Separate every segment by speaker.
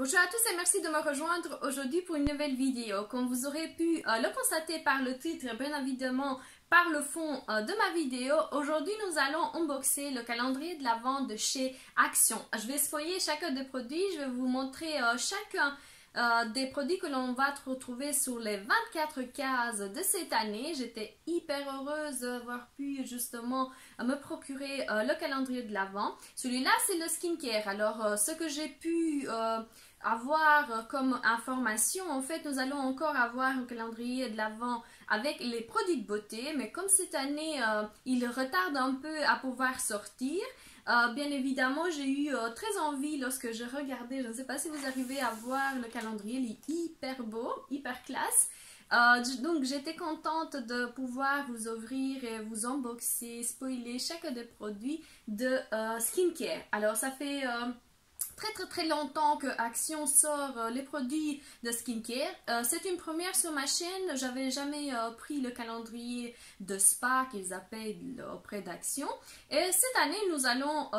Speaker 1: Bonjour à tous et merci de me rejoindre aujourd'hui pour une nouvelle vidéo. Comme vous aurez pu euh, le constater par le titre et bien évidemment par le fond euh, de ma vidéo, aujourd'hui nous allons unboxer le calendrier de la vente de chez Action. Je vais spoiler chacun des produits, je vais vous montrer euh, chacun des produits que l'on va retrouver sur les 24 cases de cette année. J'étais hyper heureuse d'avoir pu justement me procurer le calendrier de l'Avent. Celui-là, c'est le skincare. Alors, ce que j'ai pu avoir euh, comme information, en fait, nous allons encore avoir un calendrier de l'Avent avec les produits de beauté, mais comme cette année, euh, il retarde un peu à pouvoir sortir, euh, bien évidemment, j'ai eu très envie lorsque je regardais, je ne sais pas si vous arrivez à voir le calendrier, il est hyper beau, hyper classe. donc j'étais contente de pouvoir vous ouvrir et vous unboxer, spoiler chacun des produits de skincare. Alors ça fait très très très longtemps que Action sort euh, les produits de skincare. Euh, c'est une première sur ma chaîne. J'avais jamais euh, pris le calendrier de spa qu'ils appellent auprès d'Action. Et cette année, nous allons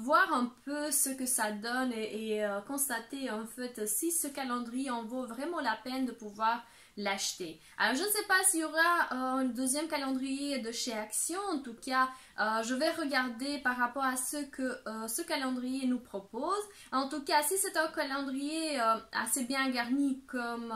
Speaker 1: voir un peu ce que ça donne et, et constater en fait si ce calendrier en vaut vraiment la peine de pouvoir l'acheter. Alors, je ne sais pas s'il y aura euh, un deuxième calendrier de chez Action. En tout cas, euh, je vais regarder par rapport à ce que euh, ce calendrier nous propose. En tout cas, si c'est un calendrier assez bien garni comme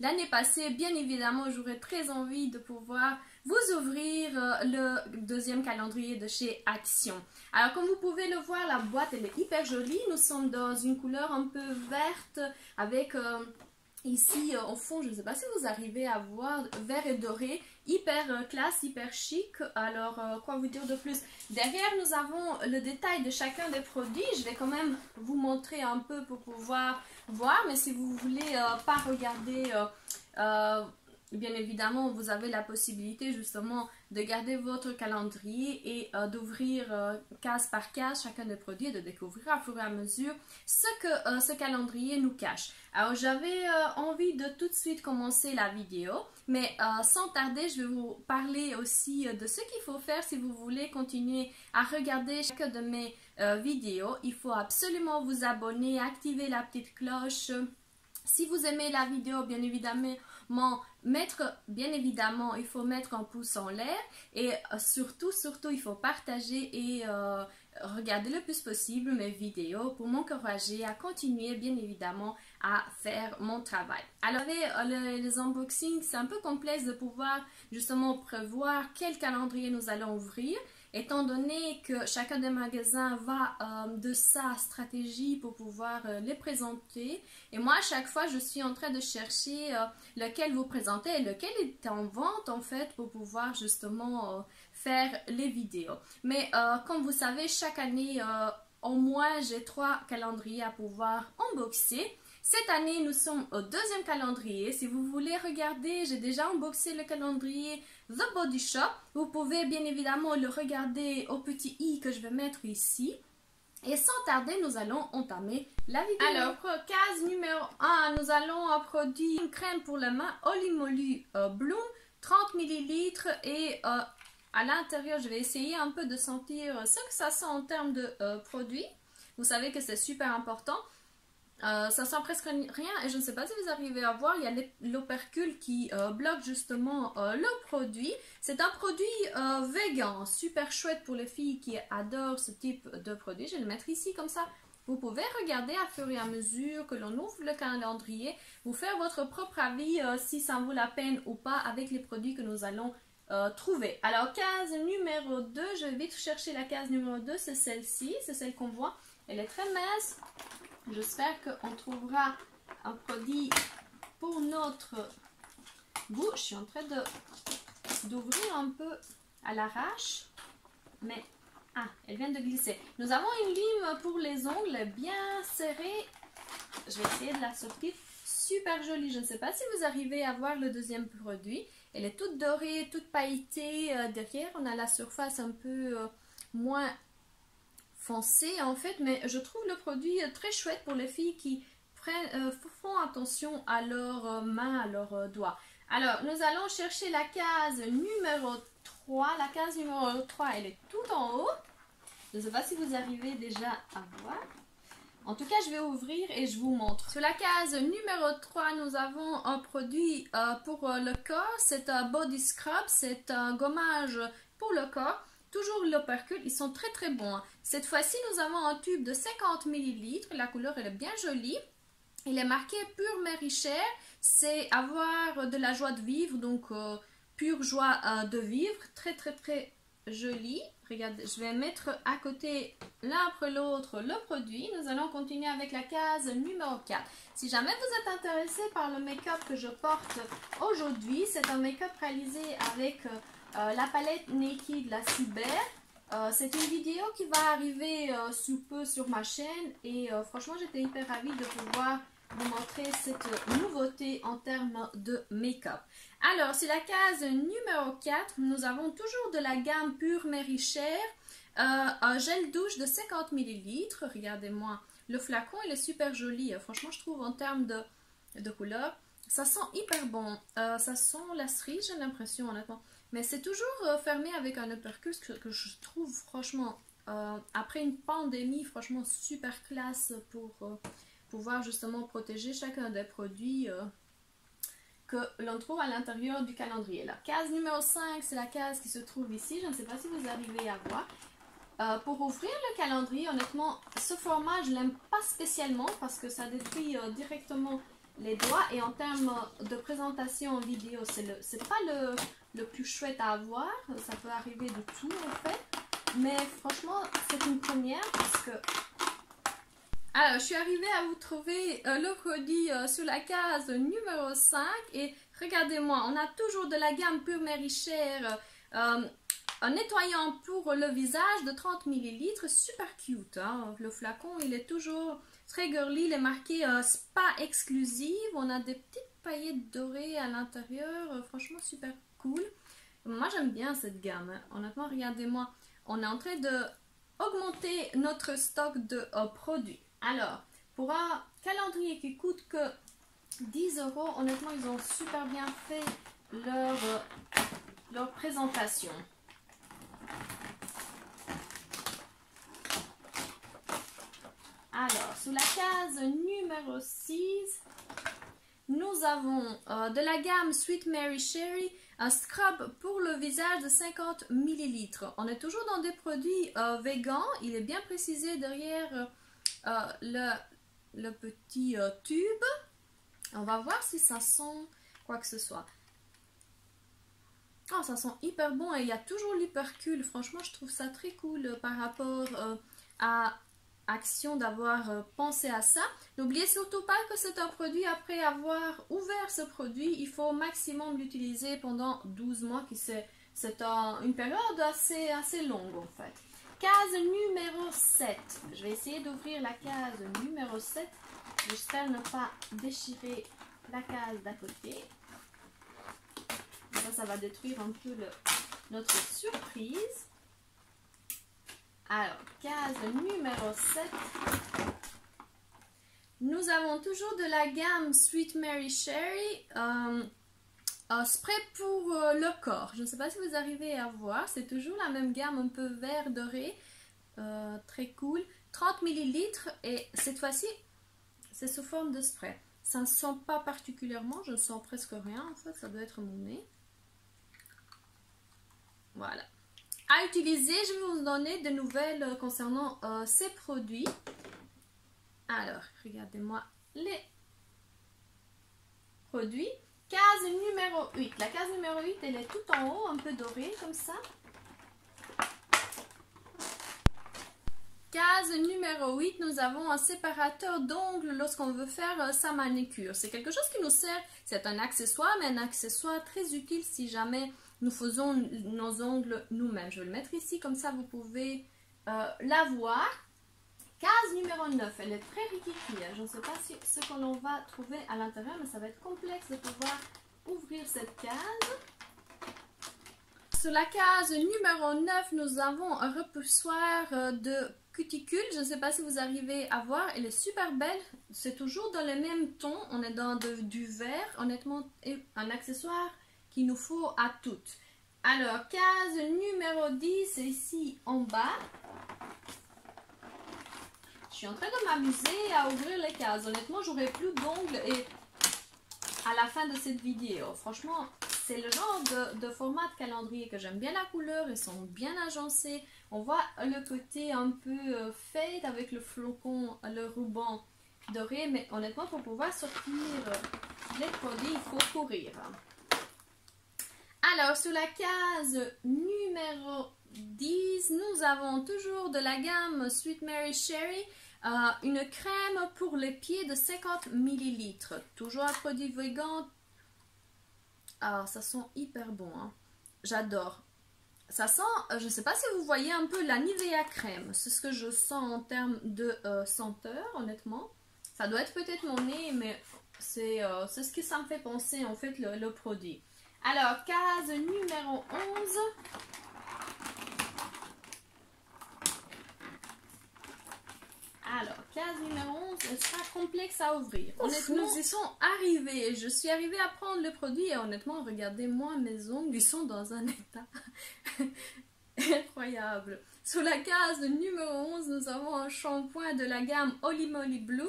Speaker 1: l'année passée, bien évidemment, j'aurais très envie de pouvoir vous ouvrir le deuxième calendrier de chez Action. Alors, comme vous pouvez le voir, la boîte, elle est hyper jolie. Nous sommes dans une couleur un peu verte avec Ici, euh, au fond, je ne sais pas si vous arrivez à voir, vert et doré, hyper euh, classe, hyper chic. Alors, euh, quoi vous dire de plus? Derrière, nous avons le détail de chacun des produits. Je vais quand même vous montrer un peu pour pouvoir voir. Mais si vous voulez pas regarder bien évidemment, vous avez la possibilité justement de garder votre calendrier et euh, d'ouvrir euh, case par case chacun des produits et de découvrir à fur et à mesure ce que euh, ce calendrier nous cache. Alors, j'avais envie de tout de suite commencer la vidéo, mais sans tarder, je vais vous parler aussi de ce qu'il faut faire si vous voulez continuer à regarder chacun de mes vidéos. Il faut absolument vous abonner, activer la petite cloche. Si vous aimez la vidéo, bien évidemment, mettre, bien évidemment, il faut mettre un pouce en l'air et euh, surtout, surtout, il faut partager et euh, regarder le plus possible mes vidéos pour m'encourager à continuer, bien évidemment, à faire mon travail. Alors, les, les unboxings, c'est un peu complexe de pouvoir justement prévoir quel calendrier nous allons ouvrir étant donné que chacun des magasins va euh, de sa stratégie pour pouvoir euh, les présenter. Et moi, à chaque fois, je suis en train de chercher euh, lequel vous présentez et lequel est en vente, en fait, pour pouvoir justement faire les vidéos. Mais comme vous savez, chaque année, au moins, j'ai trois calendriers à pouvoir unboxer. Cette année, nous sommes au deuxième calendrier. Si vous voulez regarder, j'ai déjà unboxé le calendrier The Body Shop. Vous pouvez bien évidemment le regarder au petit i que je vais mettre ici. Et sans tarder, nous allons entamer la vidéo. Alors, case numéro 1, nous allons produire une crème pour la main Olimolu euh, Bloom, 30 ml et euh, à l'intérieur, je vais essayer un peu de sentir ce que ça sent en termes de euh, produit. Vous savez que c'est super important. Euh, ça sent presque rien et je ne sais pas si vous arrivez à voir, il y a l'opercule qui euh, bloque justement euh, le produit. C'est un produit vegan, super chouette pour les filles qui adorent ce type de produit. Je vais le mettre ici comme ça. Vous pouvez regarder à fur et à mesure que l'on ouvre le calendrier, vous faire votre propre avis si ça vaut la peine ou pas avec les produits que nous allons trouver. Alors, case numéro 2, je vais vite chercher la case numéro 2, c'est celle-ci, c'est celle qu'on voit. Elle est très mince, J'espère qu'on trouvera un produit pour notre goût. Je suis en train d'ouvrir un peu à l'arrache. Mais, ah, elle vient de glisser. Nous avons une lime pour les ongles bien serrée. Je vais essayer de la sortir. Super jolie. Je ne sais pas si vous arrivez à voir le deuxième produit. Elle est toute dorée, toute pailletée. Euh, derrière, on a la surface un peu euh, moins foncé en fait, mais je trouve le produit très chouette pour les filles qui prennent, euh, font attention à leurs euh, mains, à leurs euh, doigts. Alors, nous allons chercher la case numéro 3. La case numéro 3, elle est tout en haut. Je ne sais pas si vous arrivez déjà à voir. En tout cas, je vais ouvrir et je vous montre. Sur la case numéro 3, nous avons un produit euh, pour euh, le corps. C'est un body scrub, c'est un gommage pour le corps. Toujours l'opercule, ils sont très très bons. Cette fois-ci, nous avons un tube de 50 ml. La couleur, elle est bien jolie. Il est marqué Pure Mary C'est avoir de la joie de vivre, donc euh, pure joie de vivre. Très très très joli. Regardez, je vais mettre à côté l'un après l'autre le produit. Nous allons continuer avec la case numéro 4. Si jamais vous êtes intéressé par le make-up que je porte aujourd'hui, c'est un make-up réalisé avec euh, la palette Naked La Cyber. Euh, c'est une vidéo qui va arriver euh, sous peu sur ma chaîne et franchement j'étais hyper ravie de pouvoir vous montrer cette nouveauté en termes de make-up. Alors, c'est la case numéro 4. Nous avons toujours de la gamme Pure Mary Cher. Euh, un gel douche de 50 ml. Regardez-moi. Le flacon, il est super joli. Franchement, je trouve en termes de, de couleur. Ça sent hyper bon. Euh, ça sent la cerise, j'ai l'impression, honnêtement. Mais c'est toujours euh, fermé avec un uppercut que, je trouve, franchement, après une pandémie, franchement, super classe pour pouvoir justement protéger chacun des produits que l'on trouve à l'intérieur du calendrier. La case numéro 5, c'est la case qui se trouve ici. Je ne sais pas si vous arrivez à voir. Euh, pour ouvrir le calendrier, honnêtement, ce format, je l'aime pas spécialement parce que ça détruit euh, directement les doigts. Et en termes de présentation en vidéo, c'est pas le, le, plus chouette à avoir. Ça peut arriver de tout en fait. Mais franchement, c'est une première parce que alors, je suis arrivée à vous trouver euh, le produit euh, sur la case numéro 5 et regardez-moi, on a toujours de la gamme Pure Cher, euh, un nettoyant pour le visage de 30 ml, super cute. Hein. Le flacon, il est toujours très girly, il est marqué spa exclusive, on a des petites paillettes dorées à l'intérieur, franchement super Moi, j'aime bien cette gamme. Hein. Honnêtement, regardez-moi, on est en train de augmenter notre stock de produits. Alors, pour un calendrier qui coûte que 10 euros, honnêtement, ils ont super bien fait leur, leur présentation. Alors, sous la case numéro 6, nous avons euh, de la gamme Sweet Mary Sherry, un scrub pour le visage de 50 ml. On est toujours dans des produits euh, végans. Il est bien précisé derrière euh, le, le, petit euh, tube. On va voir si ça sent quoi que ce soit. Oh, ça sent hyper bon et il y a toujours l'hypercule. Franchement, je trouve ça très cool euh, par rapport à Action d'avoir pensé à ça. N'oubliez surtout pas que c'est un produit, après avoir ouvert ce produit, il faut au maximum l'utiliser pendant 12 mois, qui c'est une période assez, assez longue en fait. Case numéro 7. Je vais essayer d'ouvrir la case numéro 7. J'espère ne pas déchirer la case d'à côté. Ça, ça va détruire un peu notre surprise. Alors, case numéro 7. Nous avons toujours de la gamme Sweet Mary Sherry. Euh, un spray pour euh, le corps. Je ne sais pas si vous arrivez à voir. C'est toujours la même gamme un peu vert doré. Euh, très cool. 30 ml et cette fois-ci, c'est sous forme de spray. Ça ne sent pas particulièrement. Je ne sens presque rien. En fait, ça doit être mon nez. Voilà. À utiliser, je vais vous donner de nouvelles euh, concernant ces produits. Alors, regardez-moi les produits. Case numéro 8. La case numéro 8, elle est tout en haut, un peu dorée comme ça. Case numéro 8, nous avons un séparateur d'ongles lorsqu'on veut faire euh, sa manicure. C'est quelque chose qui nous sert, c'est un accessoire, mais un accessoire très utile si jamais nous faisons nos ongles nous-mêmes. Je vais le mettre ici, comme ça vous pouvez euh, la voir. Case numéro 9, elle est très ridiculée. Je ne sais pas ce que l'on va trouver à l'intérieur, mais ça va être complexe de pouvoir ouvrir cette case. Sur la case numéro 9, nous avons un repoussoir euh, de cuticule. Je ne sais pas si vous arrivez à voir. Elle est super belle. C'est toujours dans le même ton. On est dans du vert. Honnêtement, un accessoire qu'il nous faut à toutes. Alors, case numéro 10, c'est ici en bas. Je suis en train de m'amuser à ouvrir les cases. Honnêtement, j'aurai plus d'ongles et à la fin de cette vidéo. Franchement, c'est le genre de, format de calendrier que j'aime bien la couleur. Ils sont bien agencés. On voit le côté un peu euh, fade avec le flocon, le ruban doré. Mais honnêtement, pour pouvoir sortir les produits, il faut courir. Alors, sur la case numéro 10, nous avons toujours de la gamme Sweet Mary Sherry. Euh, une crème pour les pieds de 50 ml. Toujours un produit vegan. Ah, ça sent hyper bon. Hein. J'adore. Ça sent, euh, je ne sais pas si vous voyez un peu la Nivea crème. C'est ce que je sens en termes de euh, senteur, honnêtement. Ça doit être peut-être mon nez, mais c'est ce que ça me fait penser, en fait, le produit. Alors, case numéro 11. Alors, case numéro 11 sera complexe à ouvrir. Honnêtement, nous y sont arrivés. Je suis arrivée à prendre le produit et honnêtement, regardez-moi mes ongles, ils sont dans un état incroyable. Sur la case numéro 11, nous avons un shampoing de la gamme Holy Moly Bloom.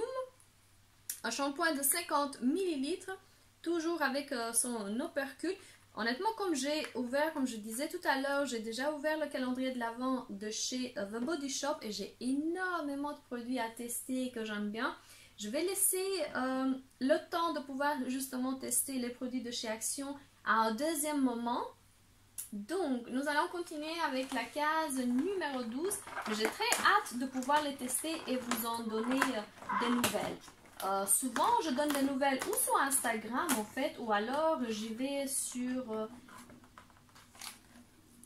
Speaker 1: Un shampoing de 50 ml, toujours avec euh, son opercule. Honnêtement, comme j'ai ouvert, comme je disais tout à l'heure, j'ai déjà ouvert le calendrier de l'Avent de chez euh, The Body Shop et j'ai énormément de produits à tester que j'aime bien. Je vais laisser euh, le temps de pouvoir justement tester les produits de chez Action à un deuxième moment. Donc, nous allons continuer avec la case numéro 12. J'ai très hâte de pouvoir les tester et vous en donner des nouvelles. Euh, souvent, je donne des nouvelles ou sur Instagram, en fait, ou alors j'y vais sur... Euh,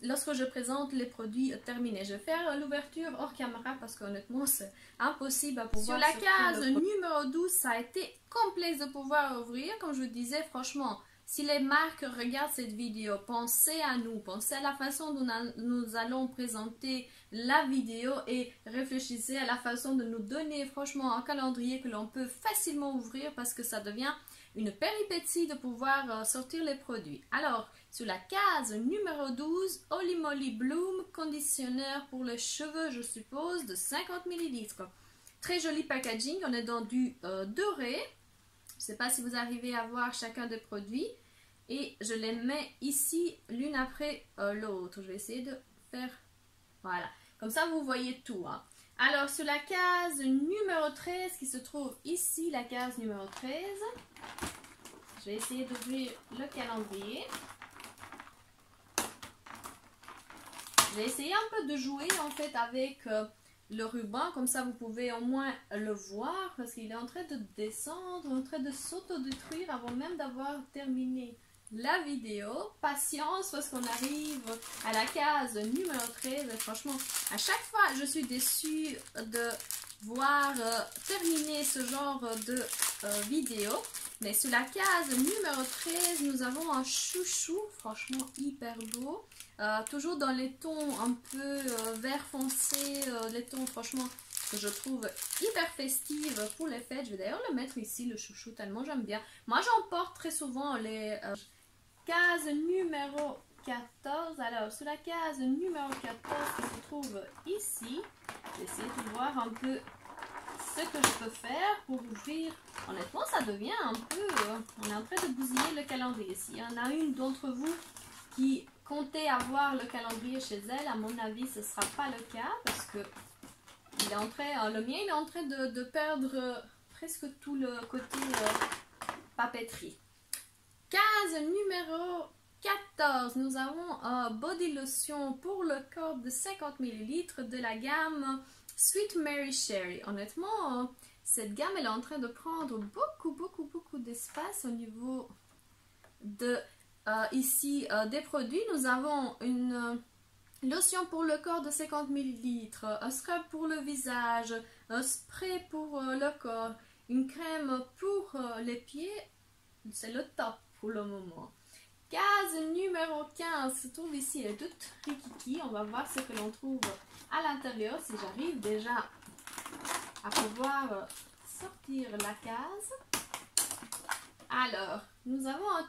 Speaker 1: lorsque je présente les produits terminés. Je vais faire l'ouverture hors caméra parce qu'honnêtement, c'est impossible à pouvoir... Sur la case numéro 12, ça a été complexe de pouvoir ouvrir. Comme je vous disais, franchement, si les marques regardent cette vidéo, pensez à nous, pensez à la façon dont nous allons présenter la vidéo et réfléchissez à la façon de nous donner franchement un calendrier que l'on peut facilement ouvrir parce que ça devient une péripétie de pouvoir euh, sortir les produits. Alors, sur la case numéro 12, Holy Moly Bloom, conditionneur pour les cheveux, je suppose, de 50 ml. Très joli packaging, on est dans du euh, doré. Je ne sais pas si vous arrivez à voir chacun des produits. Et je les mets ici l'une après euh, l'autre. Je vais essayer de faire... Voilà. Comme ça, vous voyez tout. Hein. Alors, sur la case numéro 13 qui se trouve ici, la case numéro 13, je vais essayer d'ouvrir le calendrier. Je vais essayer un peu de jouer en fait avec euh, le ruban, comme ça vous pouvez au moins le voir parce qu'il est en train de descendre, en train de s'autodétruire avant même d'avoir terminé la vidéo. Patience parce qu'on arrive à la case numéro 13. franchement, à chaque fois, je suis déçue de voir euh, terminer ce genre de euh, vidéo. Mais sur la case numéro 13, nous avons un chouchou, franchement hyper beau. Euh, toujours dans les tons un peu vert foncé, les tons franchement que je trouve hyper festive pour les fêtes. Je vais d'ailleurs le mettre ici, le chouchou, tellement j'aime bien. Moi, j'en porte très souvent les case numéro 14. Alors, sur la case numéro 14 qui se trouve ici, j'essaie de voir un peu ce que je peux faire pour ouvrir. Honnêtement, ça devient un peu... Euh, on est en train de bousiller le calendrier. S'il y en a une d'entre vous qui comptait avoir le calendrier chez elle, à mon avis, ce ne sera pas le cas parce que il est en train, euh, le mien il est en train de, perdre euh, presque tout le côté papeterie. Case numéro 14, nous avons un body lotion pour le corps de 50 ml de la gamme Sweet Mary Sherry. Honnêtement, cette gamme elle est en train de prendre beaucoup, beaucoup, beaucoup d'espace au niveau de euh, ici euh, des produits. Nous avons une euh, lotion pour le corps de 50 ml, un scrub pour le visage, un spray pour le corps, une crème pour les pieds. C'est le top pour le moment. Case numéro 15 se trouve ici, elle est toute rikiki. On va voir ce que l'on trouve à l'intérieur, si j'arrive déjà à pouvoir sortir la case. Alors, nous avons un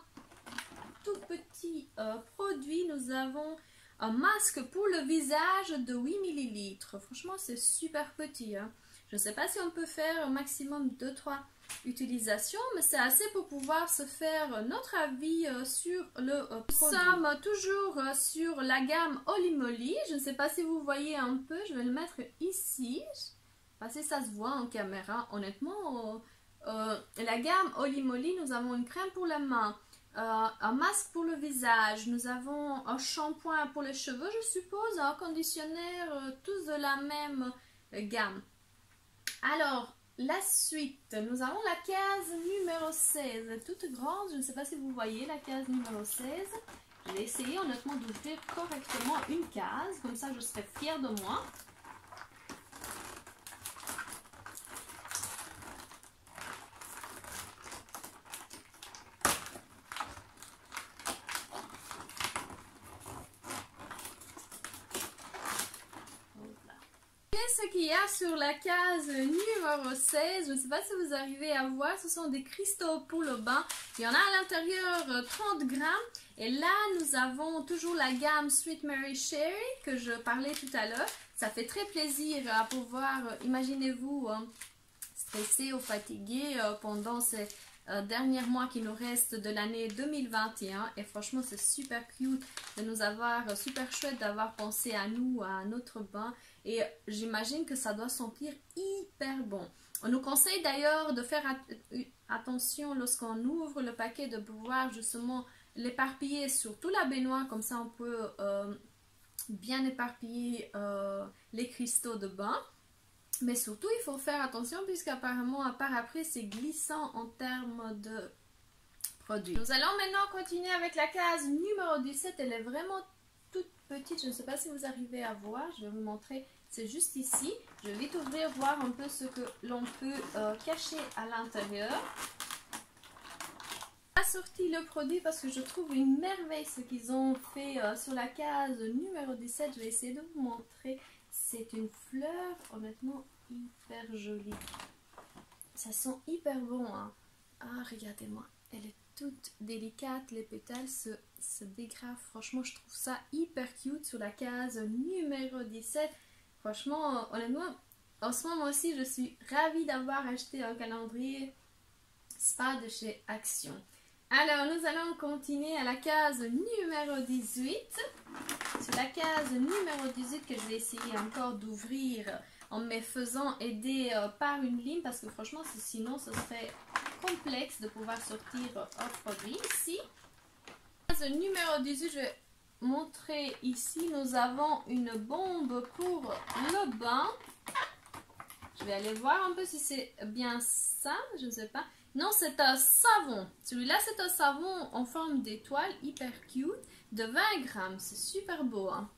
Speaker 1: tout petit euh, produit. Nous avons un masque pour le visage de 8 ml. Franchement, c'est super petit. Hein. Je ne sais pas si on peut faire au maximum 2-3 utilisations, mais c'est assez pour pouvoir se faire notre avis euh, sur le euh, produit. Nous sommes toujours euh, sur la gamme Holy Moly. Je ne sais pas si vous voyez un peu, je vais le mettre ici. Parce que ça se voit en caméra. Honnêtement, la gamme Holy Moly, nous avons une crème pour la main, un masque pour le visage, nous avons un shampoing pour les cheveux, je suppose, un conditionnaire, tous de la même gamme. Alors, la suite, nous avons la case numéro 16, toute grande, je ne sais pas si vous voyez la case numéro 16. Je vais essayer honnêtement d'ouvrir correctement une case, comme ça je serai fière de moi. ce qu'il y a sur la case numéro 16. Je ne sais pas si vous arrivez à voir. Ce sont des cristaux pour le bain. Il y en a à l'intérieur 30 euh, grammes. Et là, nous avons toujours la gamme Sweet Mary Sherry que je parlais tout à l'heure. Ça fait très plaisir à pouvoir, euh, imaginez-vous, euh, stressé ou fatigué pendant ces derniers mois qui nous restent de l'année 2021 et franchement c'est super cute de nous avoir, super chouette d'avoir pensé à nous, à notre bain et j'imagine que ça doit sentir hyper bon. On nous conseille d'ailleurs de faire attention lorsqu'on ouvre le paquet de pouvoir justement l'éparpiller sur toute la baignoire, comme ça on peut euh, bien éparpiller euh, les cristaux de bain. Mais surtout, il faut faire attention puisqu'apparemment, part après, c'est glissant en termes de produits. Nous allons maintenant continuer avec la case numéro 17. Elle est vraiment toute petite. Je ne sais pas si vous arrivez à voir. Je vais vous montrer. C'est juste ici. Je vais vite ouvrir, voir un peu ce que l'on peut euh, cacher à l'intérieur. sorti le produit parce que je trouve une merveille ce qu'ils ont fait euh, sur la case numéro 17. Je vais essayer de vous montrer. C'est une fleur, honnêtement, hyper jolie. Ça sent hyper bon. Hein. Ah, regardez-moi. Elle est toute délicate. Les pétales se se dégrave. Franchement, je trouve ça hyper cute sur la case numéro 17. Franchement, honnêtement, en ce moment aussi, je suis ravie d'avoir acheté un calendrier spa de chez Action. Alors, nous allons continuer à la case numéro 18. C'est la case numéro 18 que je vais essayer encore d'ouvrir en me faisant aider euh, par une ligne parce que franchement, sinon, ce serait complexe de pouvoir sortir un produit ici numéro 18, je vais montrer ici. Nous avons une bombe pour le bain. Je vais aller voir un peu si c'est bien ça. Je ne sais pas. Non, c'est un savon. Celui-là, c'est un savon en forme d'étoile, hyper cute, de 20 grammes. C'est super beau. Hein.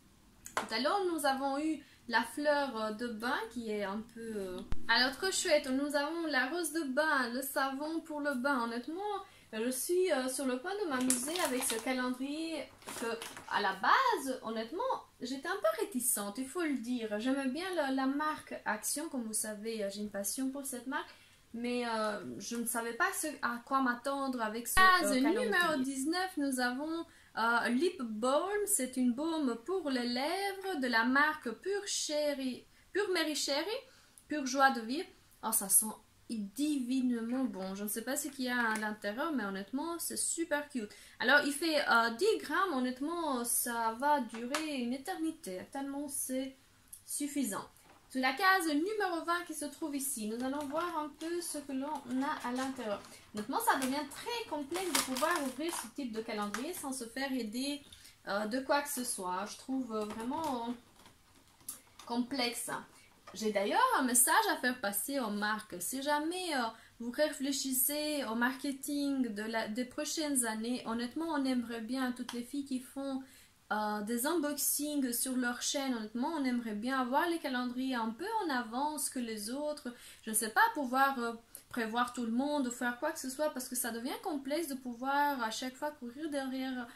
Speaker 1: Tout à l'heure, nous avons eu la fleur de bain qui est un peu... Euh, alors, trop chouette. Nous avons la rose de bain, le savon pour le bain. Honnêtement, je suis euh, sur le point de m'amuser avec ce calendrier que, à la base, honnêtement, j'étais un peu réticente, il faut le dire. J'aimais bien la, marque Action, comme vous savez, euh, j'ai une passion pour cette marque. Mais euh, je ne savais pas à quoi m'attendre avec ce calendrier. numéro 19, nous avons Lip Balm. C'est une baume pour les lèvres de la marque Pure Cherry, Pure Mary Cherry, Pure Joie de Vivre. Oh, ça sent divinement bon. Je ne sais pas ce qu'il y a à l'intérieur, mais honnêtement, c'est super cute. Alors, il fait 10 euh, grammes. Honnêtement, ça va durer une éternité, tellement c'est suffisant. Sur la case numéro 20 qui se trouve ici, nous allons voir un peu ce que l'on a à l'intérieur. Honnêtement, ça devient très complexe de pouvoir ouvrir ce type de calendrier sans se faire aider euh, de quoi que ce soit. Je trouve vraiment complexe. J'ai d'ailleurs un message à faire passer aux marques. Si jamais euh, vous réfléchissez au marketing de la, des prochaines années, honnêtement, on aimerait bien toutes les filles qui font euh, des unboxings sur leur chaîne. Honnêtement, on aimerait bien avoir les calendriers un peu en avance que les autres. Je ne sais pas, pouvoir euh, prévoir tout le monde ou faire quoi que ce soit parce que ça devient complexe de pouvoir à chaque fois courir derrière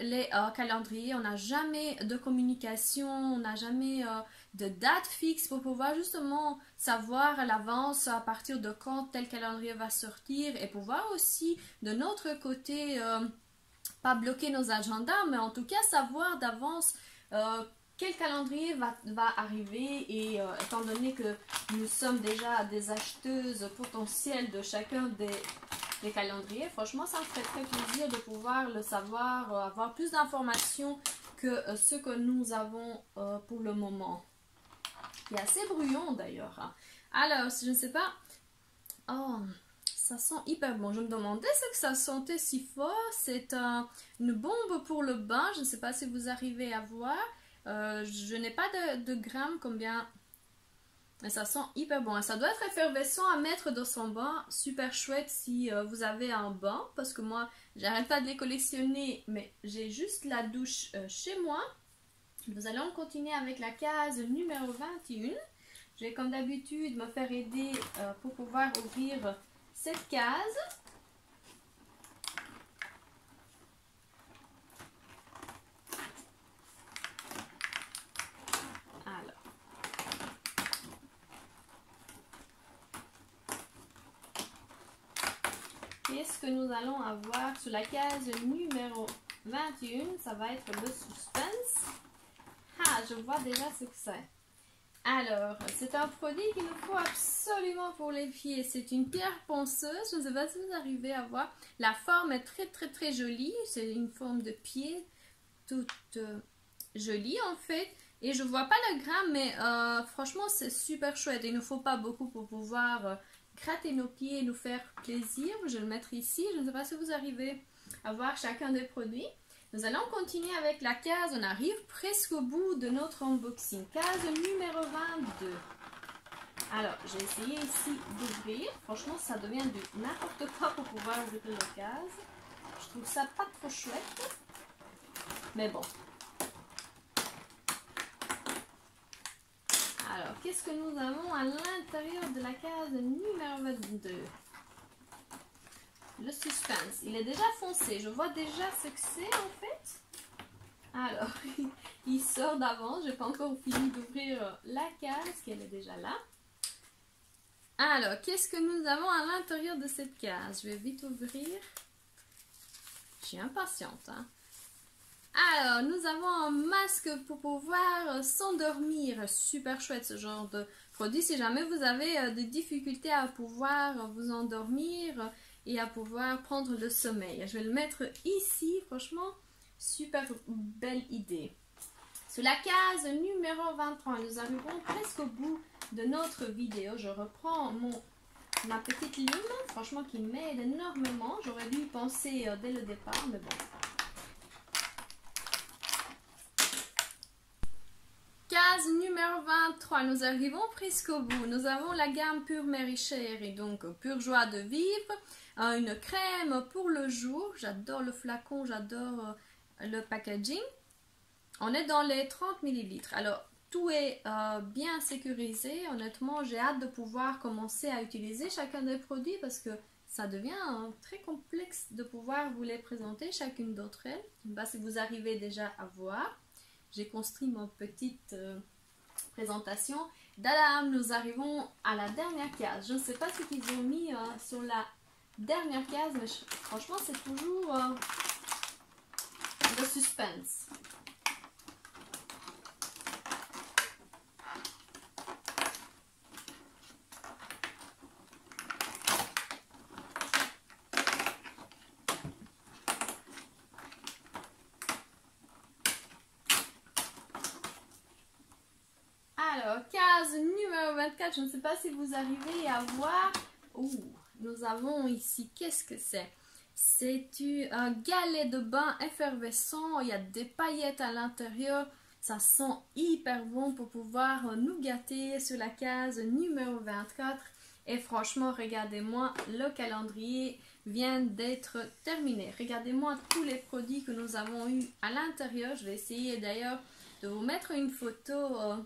Speaker 1: les calendriers. On n'a jamais de communication, on n'a jamais de date fixe pour pouvoir justement savoir à l'avance à partir de quand tel calendrier va sortir et pouvoir aussi de notre côté euh, pas bloquer nos agendas mais en tout cas savoir d'avance euh, quel calendrier va, va arriver et euh, étant donné que nous sommes déjà des acheteuses potentielles de chacun des, des calendriers, franchement ça me ferait très plaisir de pouvoir le savoir, euh, avoir plus d'informations que ce que nous avons pour le moment. Il est assez bruyant d'ailleurs. Hein. Alors, je ne sais pas... Oh, ça sent hyper bon. Je me demandais ce que ça sentait si fort. C'est une bombe pour le bain. Je ne sais pas si vous arrivez à voir. Euh, je n'ai pas de, grammes combien. Mais ça sent hyper bon. Ça doit être effervescent à mettre dans son bain. Super chouette si euh, vous avez un bain. Parce que moi, j'arrête pas de les collectionner. Mais j'ai juste la douche euh, chez moi. Nous allons continuer avec la case numéro 21. Je vais comme d'habitude me faire aider pour pouvoir ouvrir cette case. Alors. Qu'est-ce que nous allons avoir sur la case numéro 21 Ça va être le suspense. Ah, je vois déjà ce que c'est. Alors, c'est un produit qu'il nous faut absolument pour les pieds. C'est une pierre ponceuse. Je ne sais pas si vous arrivez à voir. La forme est très très très jolie. C'est une forme de pied toute euh, jolie en fait. Et je vois pas le gramme, mais euh, franchement c'est super chouette. Il ne faut pas beaucoup pour pouvoir euh, gratter nos pieds et nous faire plaisir. Je vais le mettre ici. Je ne sais pas si vous arrivez à voir chacun des produits. Nous allons continuer avec la case. On arrive presque au bout de notre unboxing. Case numéro 22. Alors, j'ai essayé ici d'ouvrir. Franchement, ça devient du n'importe quoi pour pouvoir ouvrir la case. Je trouve ça pas trop chouette. Mais bon. Alors, qu'est-ce que nous avons à l'intérieur de la case numéro 22 le suspense. Il est déjà foncé. Je vois déjà ce que c'est en fait. Alors, il sort d'avance. Je n'ai pas encore fini d'ouvrir la case, qu'elle est déjà là. Alors, qu'est-ce que nous avons à l'intérieur de cette case? Je vais vite ouvrir. Je suis impatiente. Hein. Alors, nous avons un masque pour pouvoir s'endormir. Super chouette ce genre de produit. Si jamais vous avez euh, des difficultés à pouvoir vous endormir, et à pouvoir prendre le sommeil. Je vais le mettre ici, franchement, super belle idée. Sur la case numéro 23, nous arrivons presque au bout de notre vidéo. Je reprends mon, ma petite lime, franchement qui m'aide énormément. J'aurais dû y penser euh, dès le départ, mais bon. Numéro 23, nous arrivons presque au bout. Nous avons la gamme Pure Mary et donc Pure Joie de Vivre une crème pour le jour. J'adore le flacon, j'adore euh, le packaging. On est dans les 30 ml. Alors, tout est euh, bien sécurisé. Honnêtement, j'ai hâte de pouvoir commencer à utiliser chacun des produits parce que ça devient très complexe de pouvoir vous les présenter, chacune d'entre elles. Pas si vous arrivez déjà à voir. J'ai construit ma petite euh, présentation. Dadam, nous arrivons à la dernière case. Je ne sais pas ce qu'ils ont mis sur la Dernière case, mais franchement, c'est toujours euh, le suspense. je ne sais pas si vous arrivez à voir. Ouh, nous avons ici, qu'est-ce que c'est? C'est un galet de bain effervescent, il y a des paillettes à l'intérieur. Ça sent hyper bon pour pouvoir nous gâter sur la case numéro 24. Et franchement, regardez-moi, le calendrier vient d'être terminé. Regardez-moi tous les produits que nous avons eu à l'intérieur. Je vais essayer d'ailleurs de vous mettre une photo euh,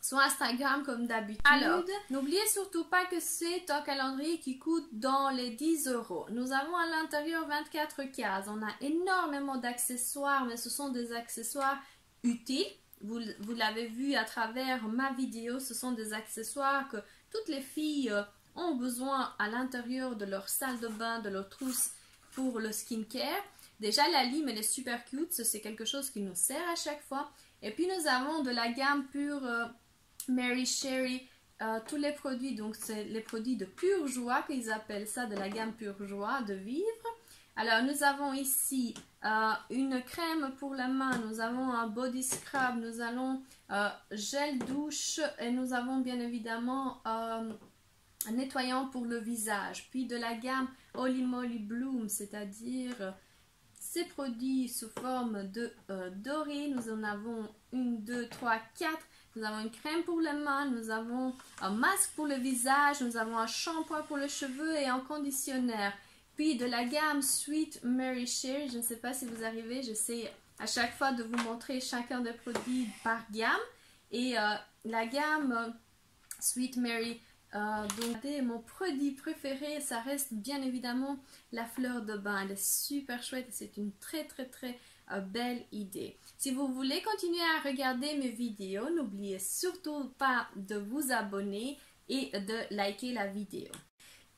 Speaker 1: sur Instagram comme d'habitude. Alors, n'oubliez surtout pas que c'est un calendrier qui coûte dans les 10 euros. Nous avons à l'intérieur 24 cases. On a énormément d'accessoires, mais ce sont des accessoires utiles. Vous, vous l'avez vu à travers ma vidéo, ce sont des accessoires que toutes les filles euh, ont besoin à l'intérieur de leur salle de bain, de leur trousse pour le skincare. Déjà, la lime, elle est super cute. C'est quelque chose qui nous sert à chaque fois. Et puis nous avons de la gamme pure euh, Mary Sherry, euh, tous les produits, donc c'est les produits de pure joie qu'ils appellent ça, de la gamme pure joie de vivre. Alors nous avons ici euh, une crème pour la main, nous avons un body scrub, nous avons gel douche et nous avons bien évidemment un nettoyant pour le visage. Puis de la gamme Holy Moly Bloom, c'est-à-dire ces produits sous forme de euh, doré. Nous en avons une, deux, trois, quatre. Nous avons une crème pour les mains, nous avons un masque pour le visage, nous avons un shampoing pour les cheveux et un conditionnaire. Puis de la gamme Sweet Mary Share, je ne sais pas si vous arrivez, j'essaie à chaque fois de vous montrer chacun des produits par gamme. Et euh, la gamme euh, Sweet Mary euh, donc, mon produit préféré, ça reste bien évidemment la fleur de bain. Elle est super chouette et c'est une très très très belle idée. Si vous voulez continuer à regarder mes vidéos, n'oubliez surtout pas de vous abonner et de liker la vidéo.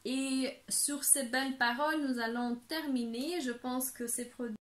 Speaker 1: Et sur ces belles paroles, nous allons terminer. Je pense que ces produits